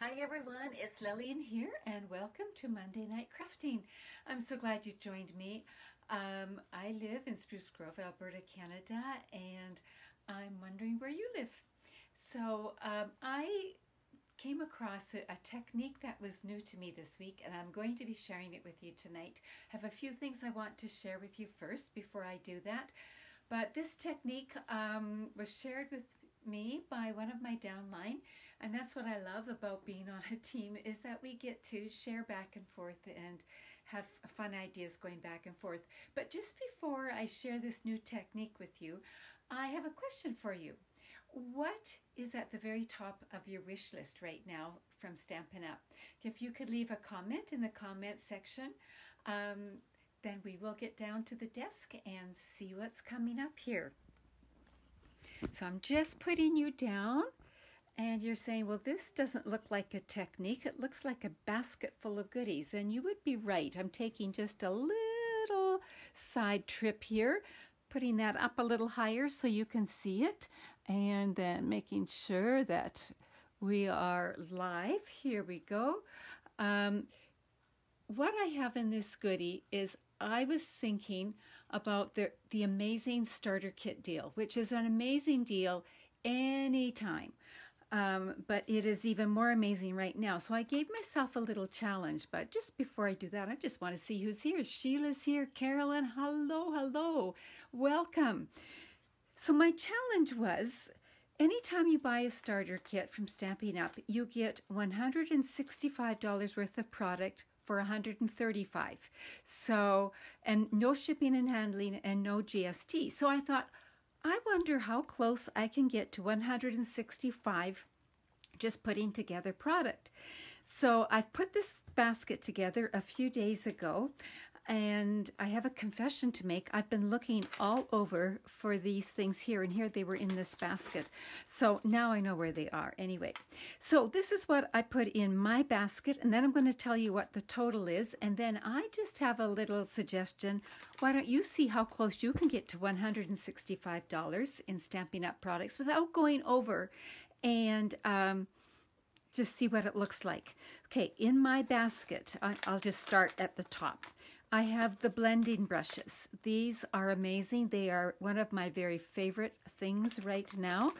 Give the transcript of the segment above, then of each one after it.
Hi everyone, it's Lillian here and welcome to Monday Night Crafting. I'm so glad you joined me. Um, I live in Spruce Grove, Alberta, Canada and I'm wondering where you live. So um, I came across a, a, technique that was new to me this week and I'm going to be sharing it with you tonight. I have a few things I want to share with you first before I do that. But this technique um, was shared with me by one of my downline and that's what I love about being on a team is that we get to share back and forth and have fun ideas going back and forth. But just before I share this new technique with you, I have a question for you. What is at the very top of your wish list right now from Stampin' Up? If you could leave a comment in the comment section, um, then we will get down to the desk and see what's coming up here. So I'm just putting you down and you're saying, well, this doesn't look like a technique. It looks like a basket full of goodies. And you would be right. I'm taking just a little side trip here, putting that up a little higher so you can see it. And then making sure that we are live. Here we go. Um, what I have in this goodie is I was thinking about the, the amazing starter kit deal, which is an amazing deal anytime. Um, but it is even more amazing right now. So I gave myself a little challenge. But just before I do that, I just want to see who's here. Sheila's here. Carolyn, hello, hello. Welcome. So my challenge was anytime you buy a starter kit from Stampin' Up, you get $165 worth of product for 135 so and no shipping and handling and no GST so I thought I wonder how close I can get to 165 just putting together product. So I've put this basket together a few days ago and I have a confession to make. I've been looking all over for these things here, and here they were in this basket. So now I know where they are. Anyway, so this is what I put in my basket, and then I'm going to tell you what the total is, and then I just have a little suggestion. Why don't you see how close you can get to $165 in Stampin' Up! products without going over and um, just see what it looks like. Okay, in my basket, I'll just start at the top. I have the blending brushes. These are amazing. They are one of my very favorite things right now.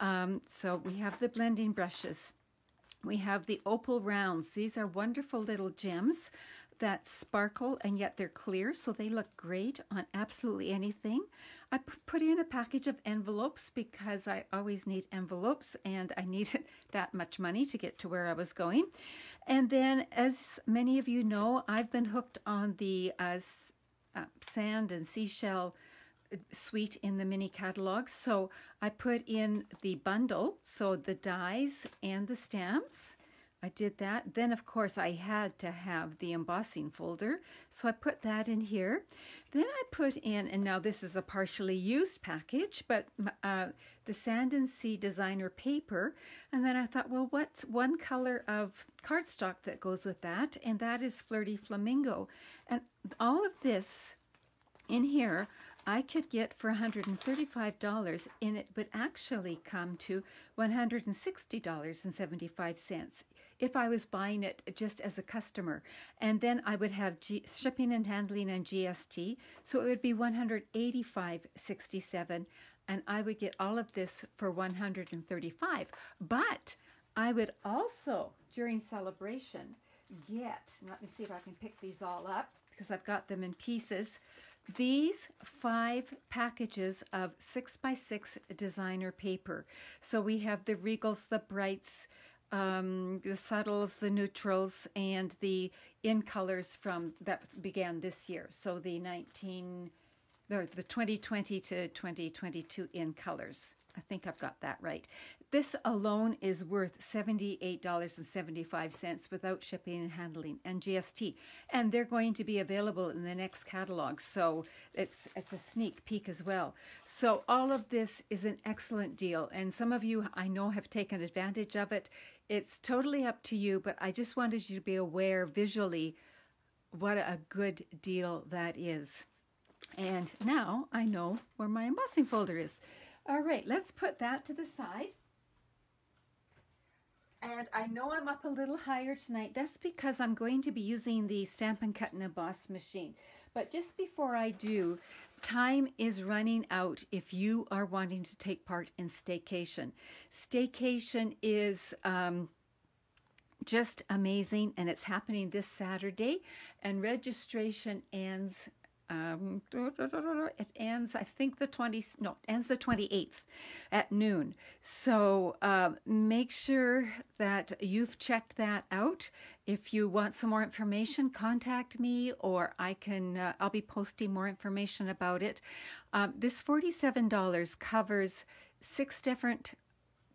Um, so we have the blending brushes. We have the opal rounds. These are wonderful little gems that sparkle and yet they're clear so they look great on absolutely anything. I put in a package of envelopes because I always need envelopes and I needed that much money to get to where I was going. And then as many of you know, I've been hooked on the uh, uh, sand and seashell uh, suite in the mini catalog. So I put in the bundle, so the dies and the stamps I did that. Then, of course, I had to have the embossing folder, so I put that in here. Then I put in, and now this is a partially used package, but uh, the Sand and Sea designer paper. And then I thought, well, what's one color of cardstock that goes with that? And that is Flirty Flamingo. And all of this in here I could get for $135 and it would actually come to $160.75 if I was buying it just as a customer. And then I would have G shipping and handling and GST. So it would be $185.67 and I would get all of this for 135 But I would also, during celebration, get, let me see if I can pick these all up because I've got them in pieces these five packages of six by six designer paper. So we have the Regals, the Brights, um, the subtles, the neutrals, and the in colors from that began this year. So the 19, or the 2020 to 2022 in colors. I think I've got that right. This alone is worth $78.75 without shipping and handling and GST. And they're going to be available in the next catalog. So it's, it's a sneak peek as well. So all of this is an excellent deal. And some of you I know have taken advantage of it. It's totally up to you, but I just wanted you to be aware visually what a good deal that is. And now I know where my embossing folder is. All right, let's put that to the side. And I know I'm up a little higher tonight. That's because I'm going to be using the Stampin' Cut and Emboss machine. But just before I do, time is running out if you are wanting to take part in Staycation. Staycation is um, just amazing and it's happening this Saturday and registration ends um, it ends, I think the 20th, no, ends the 28th at noon. So uh, make sure that you've checked that out. If you want some more information, contact me or I can, uh, I'll be posting more information about it. Um, this $47 covers six different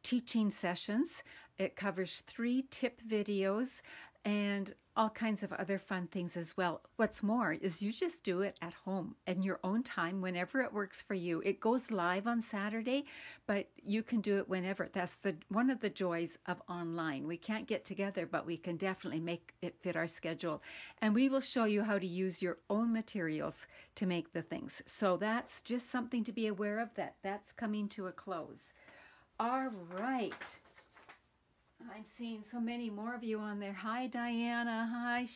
teaching sessions. It covers three tip videos and all kinds of other fun things as well. What's more is you just do it at home in your own time, whenever it works for you. It goes live on Saturday, but you can do it whenever. That's the one of the joys of online. We can't get together, but we can definitely make it fit our schedule. And we will show you how to use your own materials to make the things. So that's just something to be aware of that that's coming to a close. All right. I'm seeing so many more of you on there. Hi, Diana. Hi,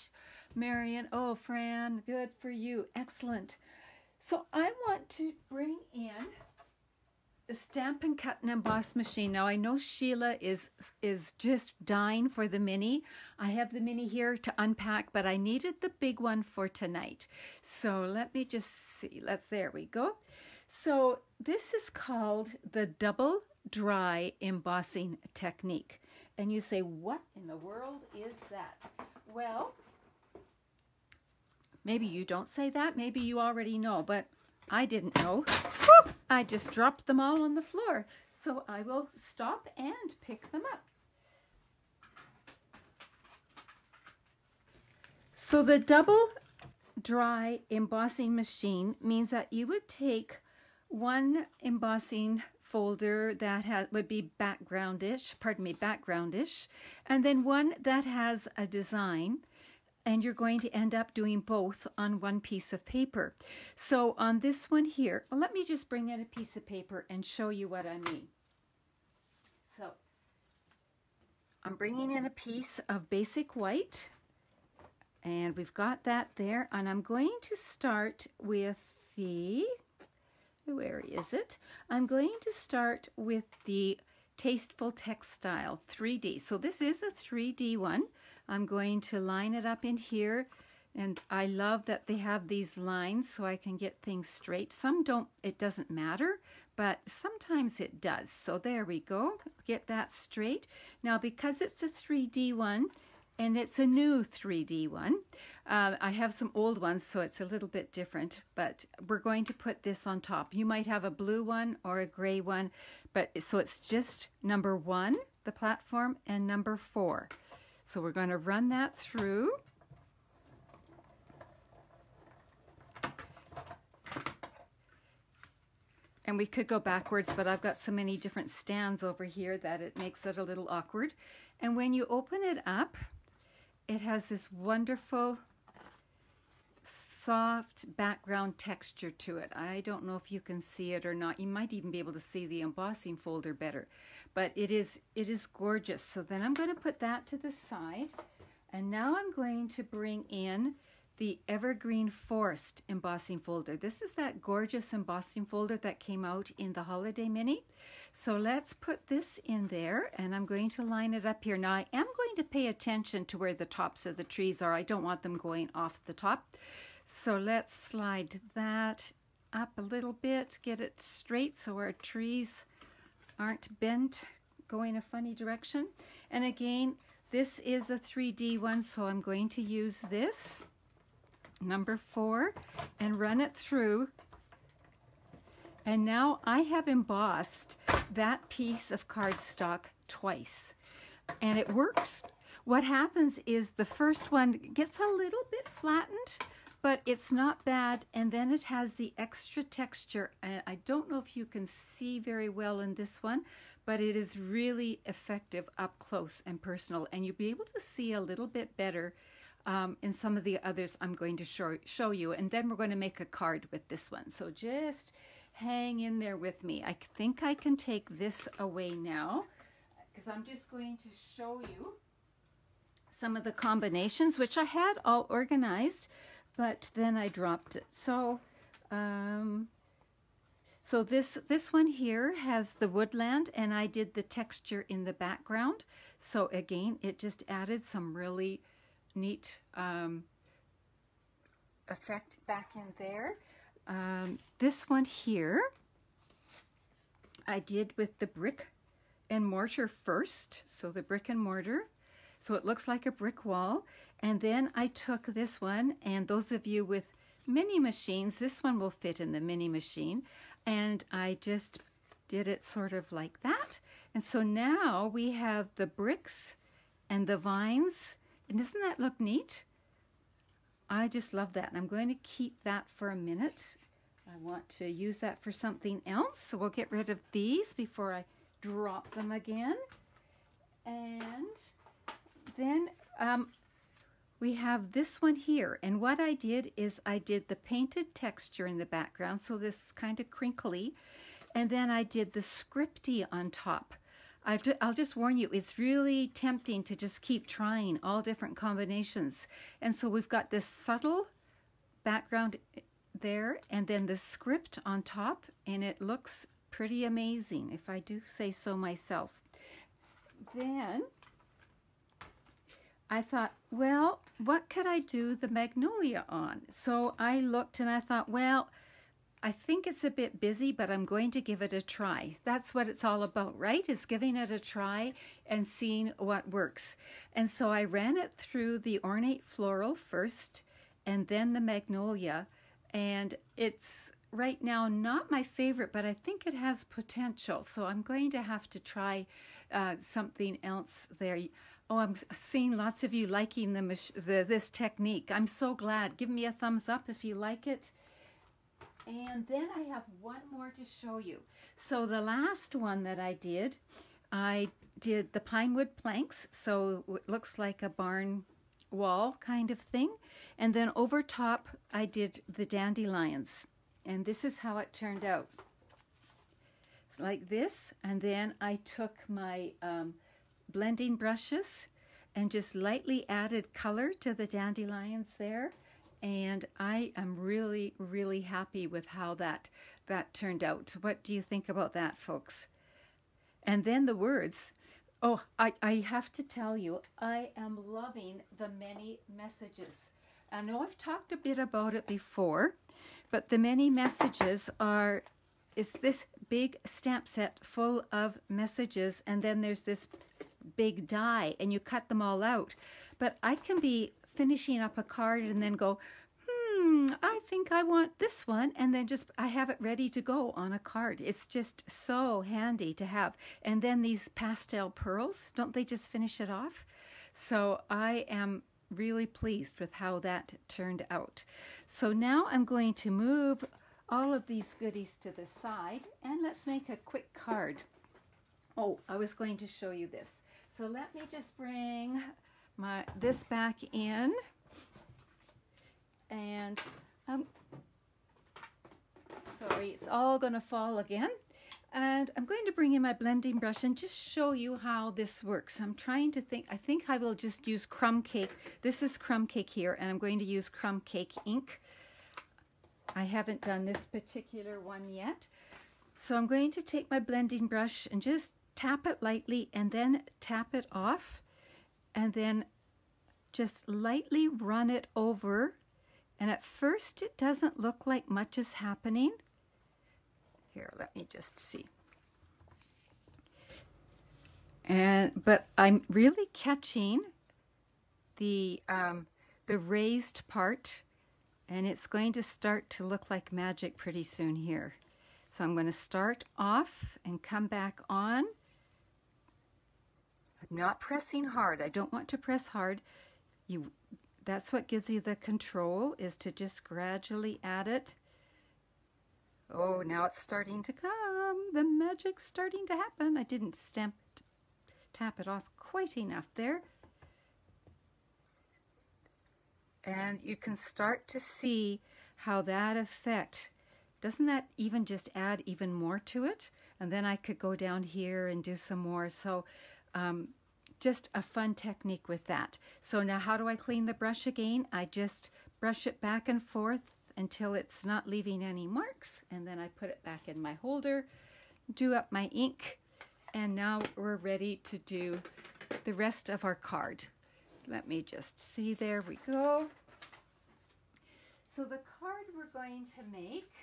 Marion. Oh, Fran. Good for you. Excellent. So I want to bring in the Stampin' Cut and Emboss machine. Now I know Sheila is is just dying for the mini. I have the mini here to unpack, but I needed the big one for tonight. So let me just see. Let's there we go. So this is called the double dry embossing technique and you say, What in the world is that? Well, maybe you don't say that. Maybe you already know, but I didn't know. I just dropped them all on the floor. So I will stop and pick them up. So the double dry embossing machine means that you would take one embossing folder that has, would be backgroundish, pardon me, backgroundish, and then one that has a design and you're going to end up doing both on one piece of paper. So on this one here, well, let me just bring in a piece of paper and show you what I mean. So I'm bringing in a piece of basic white and we've got that there and I'm going to start with the where is it? I'm going to start with the Tasteful Textile 3D. So this is a 3D one. I'm going to line it up in here and I love that they have these lines so I can get things straight. Some don't, it doesn't matter, but sometimes it does. So there we go, get that straight. Now because it's a 3D one, and it's a new 3D one. Uh, I have some old ones, so it's a little bit different, but we're going to put this on top. You might have a blue one or a gray one, but so it's just number one, the platform, and number four. So we're going to run that through. And we could go backwards, but I've got so many different stands over here that it makes it a little awkward. And when you open it up, it has this wonderful soft background texture to it. I don't know if you can see it or not. You might even be able to see the embossing folder better, but it is it is gorgeous. So then I'm going to put that to the side, and now I'm going to bring in the Evergreen Forest embossing folder. This is that gorgeous embossing folder that came out in the Holiday Mini. So let's put this in there and I'm going to line it up here. Now I am going to pay attention to where the tops of the trees are. I don't want them going off the top. So let's slide that up a little bit, get it straight so our trees aren't bent going a funny direction. And again, this is a 3D one, so I'm going to use this number four and run it through. And now I have embossed that piece of cardstock twice and it works. What happens is the first one gets a little bit flattened, but it's not bad. And then it has the extra texture. And I don't know if you can see very well in this one, but it is really effective up close and personal. And you'll be able to see a little bit better um, in some of the others I'm going to show, show you. And then we're going to make a card with this one. So just hang in there with me. I think I can take this away now. because I'm just going to show you some of the combinations, which I had all organized, but then I dropped it. So, um, so this, this one here has the woodland and I did the texture in the background. So again, it just added some really neat um, effect back in there. Um, this one here, I did with the brick and mortar first. So the brick and mortar. So it looks like a brick wall. And then I took this one, and those of you with mini machines, this one will fit in the mini machine. And I just did it sort of like that. And so now we have the bricks and the vines. And doesn't that look neat? I just love that. And I'm going to keep that for a minute. I want to use that for something else. So we'll get rid of these before I drop them again. And then um, we have this one here. And what I did is I did the painted texture in the background. So this kind of crinkly. And then I did the scripty on top. I will just warn you, it's really tempting to just keep trying all different combinations. And so we've got this subtle background eh, there and then the script on top and it looks pretty amazing if I do say so myself. Then I thought, well, what could I do the magnolia on? So I looked and I thought, well, I think it's a bit busy, but I'm going to give it a try. That's what it's all about, right? Is giving it a try and seeing what works. And so I ran it through the ornate floral first and then the magnolia and it's right now not my favorite, but I think it has potential. So I'm going to have to try uh, something else there. Oh, I'm seeing lots of you liking the, the this technique. I'm so glad. Give me a thumbs up if you like it. And then I have one more to show you. So the last one that I did, I did the pine wood planks. So it looks like a barn wall kind of thing. And then over top, I did the dandelions. And this is how it turned out. It's like this. And then I took my um, blending brushes and just lightly added color to the dandelions there. And I am really, really happy with how that, that turned out. What do you think about that, folks? And then the words. Oh, I, I have to tell you, I am loving the many messages. I know I've talked a bit about it before, but the many messages are is this big stamp set full of messages and then there's this big die and you cut them all out. But I can be finishing up a card and then go, hmm, I think I want this one. And then just, I have it ready to go on a card. It's just so handy to have. And then these pastel pearls, don't they just finish it off? So I am really pleased with how that turned out. So now I'm going to move all of these goodies to the side and let's make a quick card. Oh, I was going to show you this. So let me just bring my this back in and um, sorry, it's all going to fall again. And I'm going to bring in my blending brush and just show you how this works. I'm trying to think, I think I will just use crumb cake. This is crumb cake here, and I'm going to use crumb cake ink. I haven't done this particular one yet. So I'm going to take my blending brush and just tap it lightly and then tap it off and then just lightly run it over and at first it doesn't look like much is happening. Here, let me just see. And but I'm really catching the um, the raised part and it's going to start to look like magic pretty soon here. So I'm going to start off and come back on. Not pressing hard. I don't want to press hard. You that's what gives you the control is to just gradually add it. Oh, now it's starting to come. The magic's starting to happen. I didn't stamp tap it off quite enough there. And you can start to see how that effect, doesn't that even just add even more to it? And then I could go down here and do some more. So um, just a fun technique with that. So now how do I clean the brush again? I just brush it back and forth until it's not leaving any marks. And then I put it back in my holder, do up my ink, and now we're ready to do the rest of our card. Let me just see, there we go. So the card we're going to make,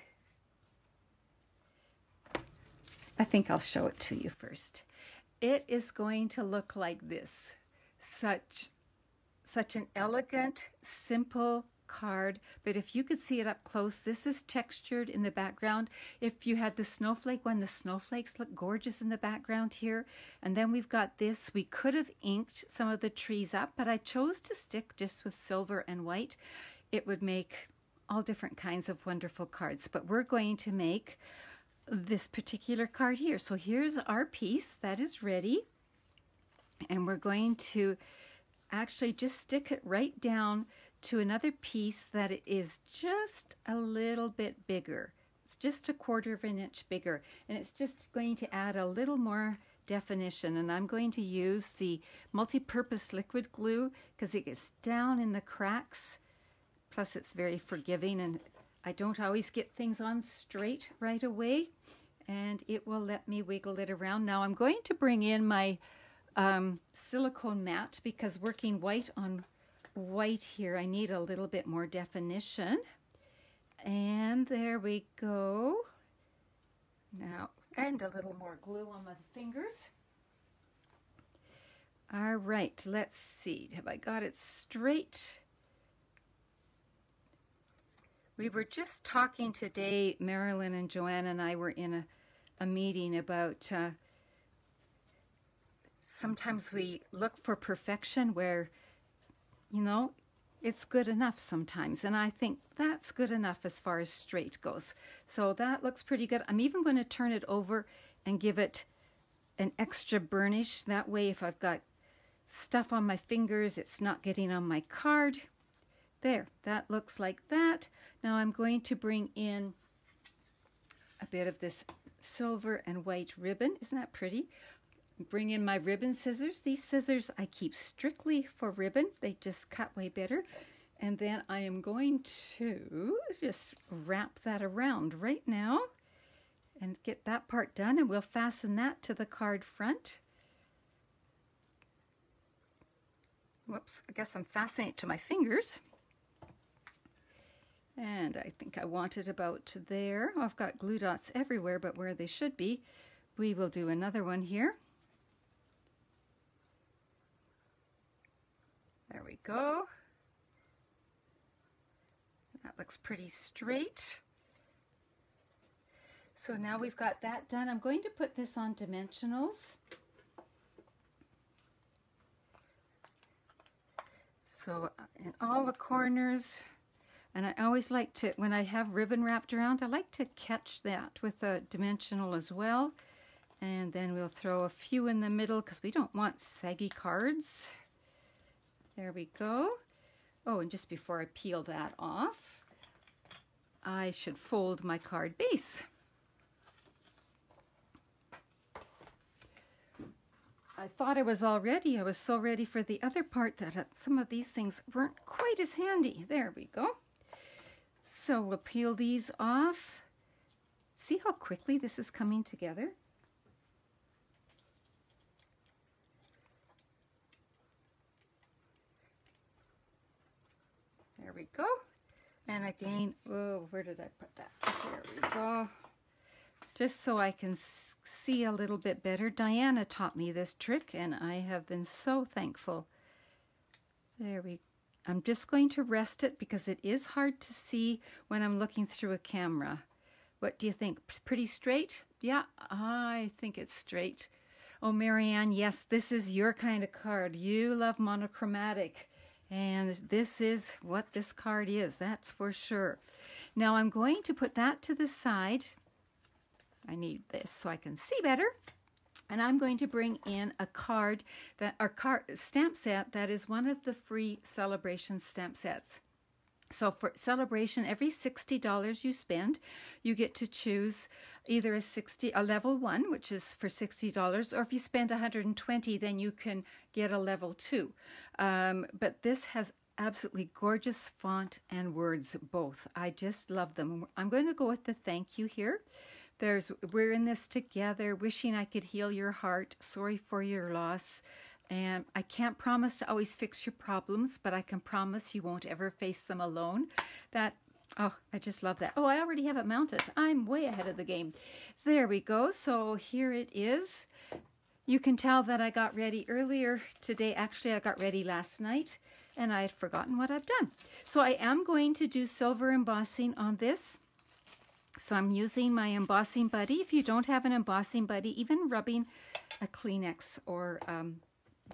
I think I'll show it to you first. It is going to look like this. Such, such an elegant, simple card, but if you could see it up close, this is textured in the background. If you had the snowflake one, the snowflakes look gorgeous in the background here. And then we've got this. We could have inked some of the trees up, but I chose to stick just with silver and white. It would make all different kinds of wonderful cards, but we're going to make this particular card here. So here's our piece that is ready. And we're going to actually just stick it right down to another piece that is just a little bit bigger. It's just a quarter of an inch bigger. And it's just going to add a little more definition. And I'm going to use the multi-purpose liquid glue because it gets down in the cracks. Plus it's very forgiving and I don't always get things on straight right away. And it will let me wiggle it around. Now I'm going to bring in my um, silicone mat because working white on white here, I need a little bit more definition. And there we go. Now, and a little more glue on my fingers. All right, let's see. Have I got it straight? We were just talking today, Marilyn and Joanne and I were in a, a meeting about uh, sometimes we look for perfection where you know, it's good enough sometimes. And I think that's good enough as far as straight goes. So that looks pretty good. I'm even going to turn it over and give it an extra burnish. That way, if I've got stuff on my fingers, it's not getting on my card. There, that looks like that. Now I'm going to bring in a bit of this silver and white ribbon. Isn't that pretty? bring in my ribbon scissors. These scissors I keep strictly for ribbon. They just cut way better. And then I am going to just wrap that around right now and get that part done and we'll fasten that to the card front. Whoops, I guess I'm fastening it to my fingers. And I think I want it about there. I've got glue dots everywhere but where they should be. We will do another one here. There we go. That looks pretty straight. So now we've got that done. I'm going to put this on dimensionals. So uh, in all the corners, and I always like to, when I have ribbon wrapped around, I like to catch that with a dimensional as well. And then we'll throw a few in the middle because we don't want saggy cards. There we go. Oh, and just before I peel that off, I should fold my card base. I thought I was all ready. I was so ready for the other part that uh, some of these things weren't quite as handy. There we go. So we'll peel these off. See how quickly this is coming together? There we go. And again, oh, where did I put that? There we go. Just so I can see a little bit better. Diana taught me this trick and I have been so thankful. There we I'm just going to rest it because it is hard to see when I'm looking through a camera. What do you think? Pretty straight? Yeah, I think it's straight. Oh, Marianne, yes, this is your kind of card. You love monochromatic. And this is what this card is, that's for sure. Now I'm going to put that to the side. I need this so I can see better. And I'm going to bring in a card, that our card stamp set that is one of the free celebration stamp sets. So for celebration, every $60 you spend, you get to choose either a 60 a level 1, which is for $60, or if you spend 120, then you can get a level 2. Um, but this has absolutely gorgeous font and words both. I just love them. I'm going to go with the thank you here. There's we're in this together, wishing I could heal your heart, sorry for your loss. And I can't promise to always fix your problems, but I can promise you won't ever face them alone. That, oh, I just love that. Oh, I already have it mounted. I'm way ahead of the game. There we go. So here it is. You can tell that I got ready earlier today. Actually, I got ready last night and I had forgotten what I've done. So I am going to do silver embossing on this. So I'm using my embossing buddy. If you don't have an embossing buddy, even rubbing a Kleenex or um,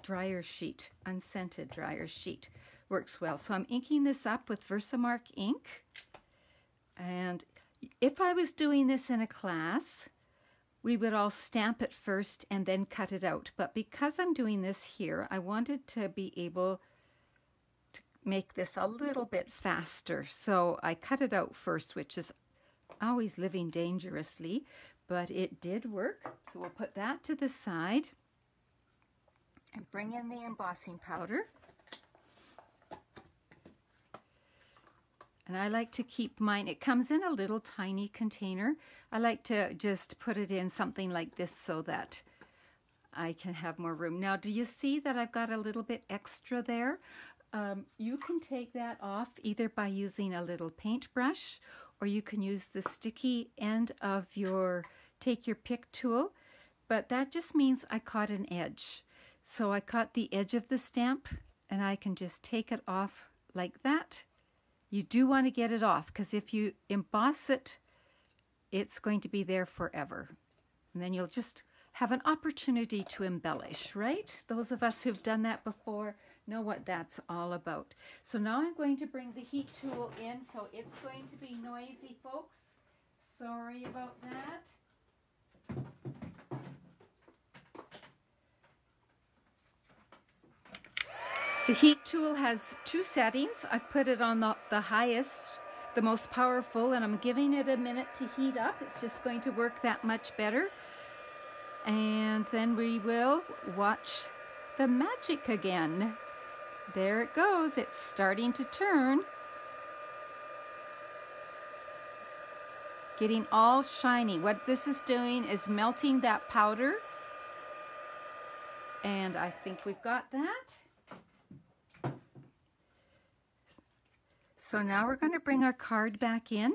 dryer sheet, unscented dryer sheet works well. So I'm inking this up with Versamark ink. And if I was doing this in a class, we would all stamp it first and then cut it out. But because I'm doing this here, I wanted to be able to make this a little bit faster. So I cut it out first, which is always living dangerously, but it did work. So we'll put that to the side and bring in the embossing powder. And I like to keep mine, it comes in a little tiny container. I like to just put it in something like this so that I can have more room. Now, do you see that I've got a little bit extra there? Um, you can take that off either by using a little paintbrush or you can use the sticky end of your, take your pick tool, but that just means I caught an edge. So I cut the edge of the stamp and I can just take it off like that. You do want to get it off because if you emboss it, it's going to be there forever. And then you'll just have an opportunity to embellish, right? Those of us who've done that before know what that's all about. So now I'm going to bring the heat tool in, so it's going to be noisy, folks. Sorry about that. The heat tool has two settings. I've put it on the, the highest, the most powerful, and I'm giving it a minute to heat up. It's just going to work that much better. And then we will watch the magic again. There it goes. It's starting to turn. Getting all shiny. What this is doing is melting that powder. And I think we've got that. So now we're going to bring our card back in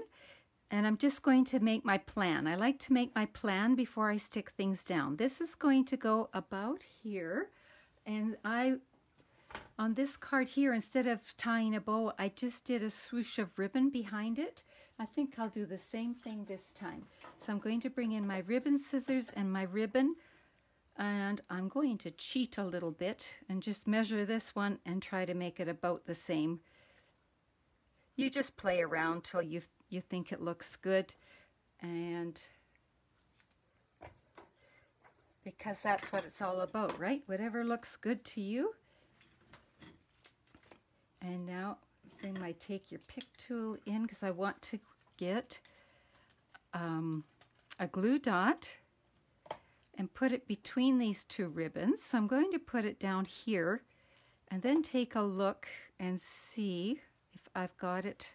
and I'm just going to make my plan. I like to make my plan before I stick things down. This is going to go about here and I, on this card here, instead of tying a bow, I just did a swoosh of ribbon behind it. I think I'll do the same thing this time. So I'm going to bring in my ribbon scissors and my ribbon and I'm going to cheat a little bit and just measure this one and try to make it about the same you just play around till you you think it looks good and because that's what it's all about right whatever looks good to you and now then I take your pick tool in because I want to get um, a glue dot and put it between these two ribbons so I'm going to put it down here and then take a look and see if I've got it.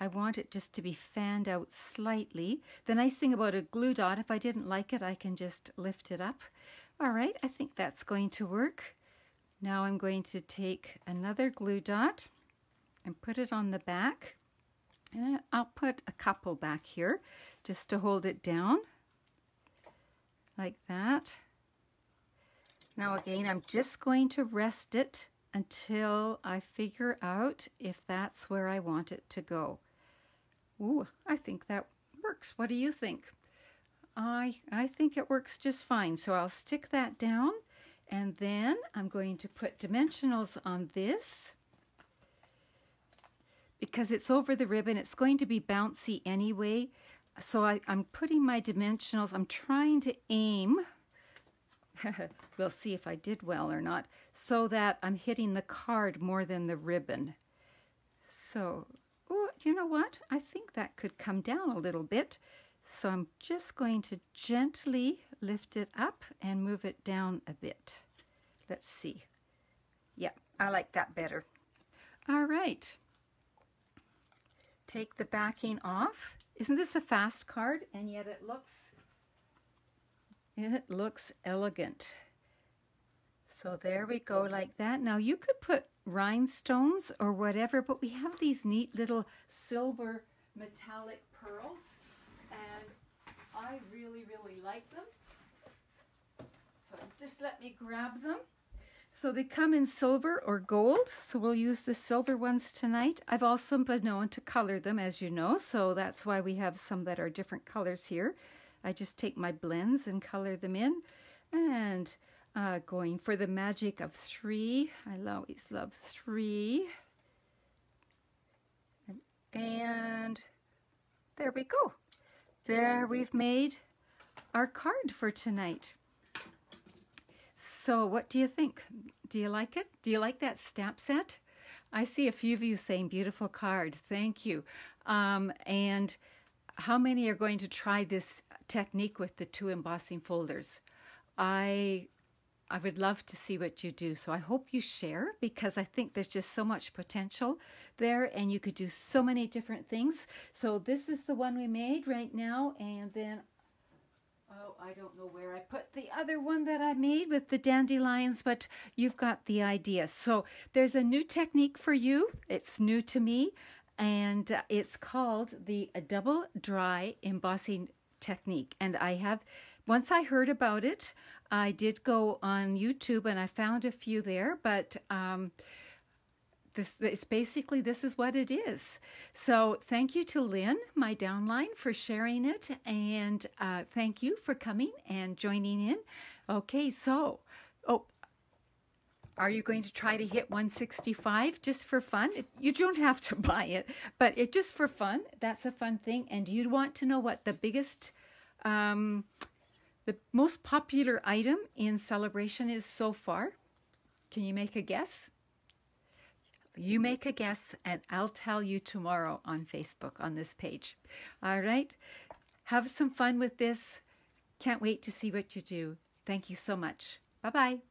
I want it just to be fanned out slightly. The nice thing about a glue dot, if I didn't like it, I can just lift it up. All right, I think that's going to work. Now I'm going to take another glue dot and put it on the back. And I'll put a couple back here just to hold it down like that. Now again, I'm just going to rest it until I figure out if that's where I want it to go. Ooh, I think that works. What do you think? I, I think it works just fine. So I'll stick that down and then I'm going to put dimensionals on this because it's over the ribbon. It's going to be bouncy anyway. So I, I'm putting my dimensionals, I'm trying to aim we'll see if I did well or not, so that I'm hitting the card more than the ribbon. So oh, you know what? I think that could come down a little bit. So I'm just going to gently lift it up and move it down a bit. Let's see. Yeah, I like that better. All right. Take the backing off. Isn't this a fast card? And yet it looks, it looks elegant. So there we go like that. Now you could put rhinestones or whatever, but we have these neat little silver metallic pearls and I really, really like them. So just let me grab them. So they come in silver or gold, so we'll use the silver ones tonight. I've also been known to color them, as you know, so that's why we have some that are different colors here. I just take my blends and color them in. And uh, going for the magic of three. I always love three. And there we go. There we've made our card for tonight. So what do you think? Do you like it? Do you like that stamp set? I see a few of you saying beautiful card. Thank you. Um, and how many are going to try this technique with the two embossing folders? I I would love to see what you do. So I hope you share because I think there's just so much potential there and you could do so many different things. So this is the one we made right now and then Oh, I don't know where I put the other one that I made with the dandelions, but you've got the idea. So there's a new technique for you. It's new to me, and uh, it's called the double dry embossing technique. And I have, once I heard about it, I did go on YouTube and I found a few there, but um, this it's basically this is what it is. So thank you to Lynn, my downline, for sharing it, and uh, thank you for coming and joining in. Okay, so oh. Are you going to try to hit 165 just for fun? You don't have to buy it, but it just for fun. That's a fun thing. And you want to know what the biggest, um, the most popular item in celebration is so far? Can you make a guess? You make a guess, and I'll tell you tomorrow on Facebook on this page. All right? Have some fun with this. Can't wait to see what you do. Thank you so much. Bye bye.